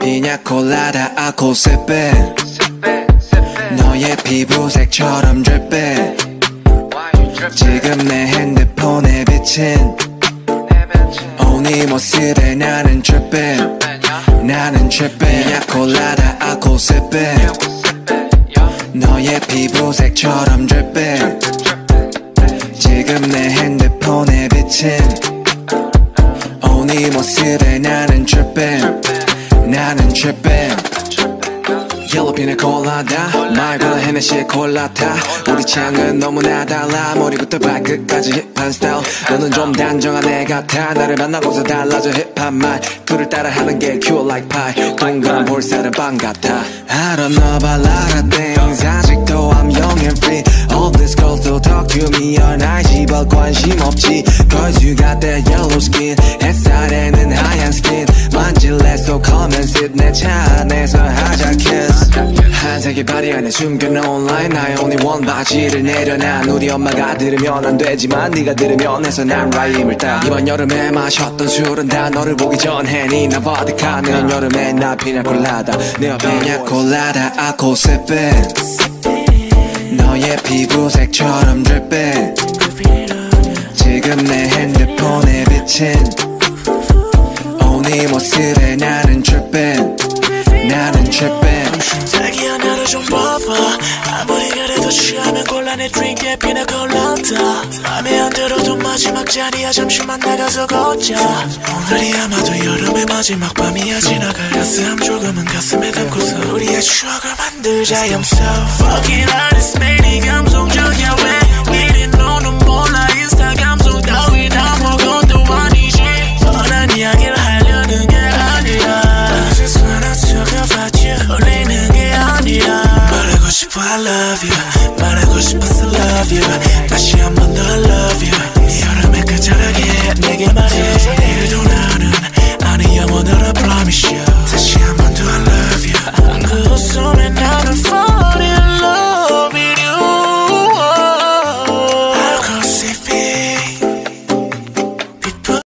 피냐 콜라다 아코세페 너의 피부색처럼 drip 지금 내 핸드폰에 비친. 오니 모습에 나는 dripping 나는 dripping 피냐 콜라다 아코세페 너의 피부색처럼 dripping. 지금 내 핸드폰에 비친 오니 모습에 나는 dripping. 나는 dripping 옐로핀의 콜라다 말고는 헤네시의 콜라타 우리 취향은 너무나 달라 머리부터 발끝까지 힙한 스타일 너는 좀 단정한 애 같아 나를 만나고서 달라져 힙한 말투를 따라하는 게 cute like pie 동그란 볼살은 빵 같아 I don't know about a lot of things 아직도 I'm young and free All these girls still talk to me night 씨발 관심 없지 Cause you got that yellow skin 한색의 바디 안에 숨겨놓은 line. I only want 바지를 내려놔. 우리 엄마가 들으면 안 되지만 네가 들으면 해서 난 라임을 따. 이번 여름에 마셨던 술은 다 너를 보기 전에 니나 버드카. 내년 여름에 나 피냐콜라다. 내 옆에 피냐콜라다. 아코 세페 너의 피부색처럼 dripping 지금 내 핸드폰에 비친. 오니 모습에 나는 dripping 나는 나를 좀 봐봐. 아무리 그래도 취하면 곤란해. 드링크에 피나 콜라다 맘에 안 들어도 마지막 자리야. 잠시만 나가서 걷자. 오늘이 아마도 여름의 마지막 밤이야. 지나갈 가슴 조금은 가슴에 담고서 우리의 추억을 만들자. I'm so fucking honest man 이 감성적이야 왜 이리 너는 몰라. 인스타 감성 따위 다 먹어도 아니지. 뻔한 이야기를 하려는 게 아니라. I just wanna talk about you. 울리는 싶어 I love you. 말하고 싶어서 love you. 다시 한 번더 I love you. 여름의 끝자락에 내게 말해. 내일도 나는 아니 영원으로 promise you. 다시 한 번 더 I love you. 그 웃음